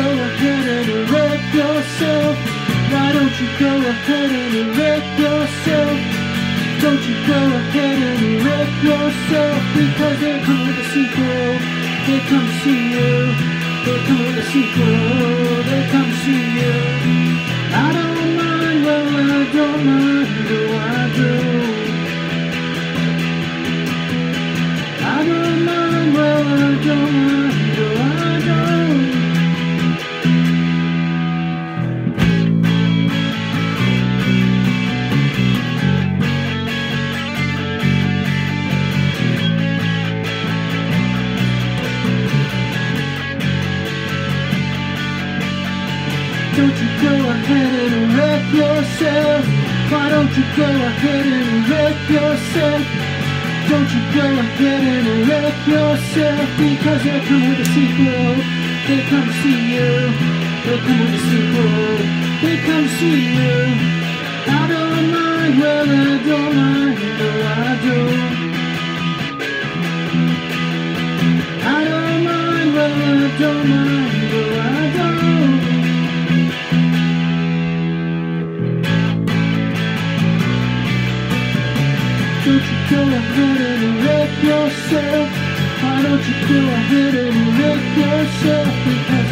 ahead and wreck yourself? Why don't you go ahead and wreck yourself? Don't you go ahead and wreck yourself? Because they're coming with a sequel. They come to see you. They come with a sequel. Don't you go ahead and wreck yourself? Why don't you go ahead and wreck yourself? Don't you go ahead and wreck yourself? Because they're coming with a sequel. They come to see you. They come with a sequel. They come to see you. I don't mind, well I don't mind, though I do. I don't mind, well I don't mind, Don't you go ahead and wreck yourself? Why don't you go ahead and wreck yourself? Because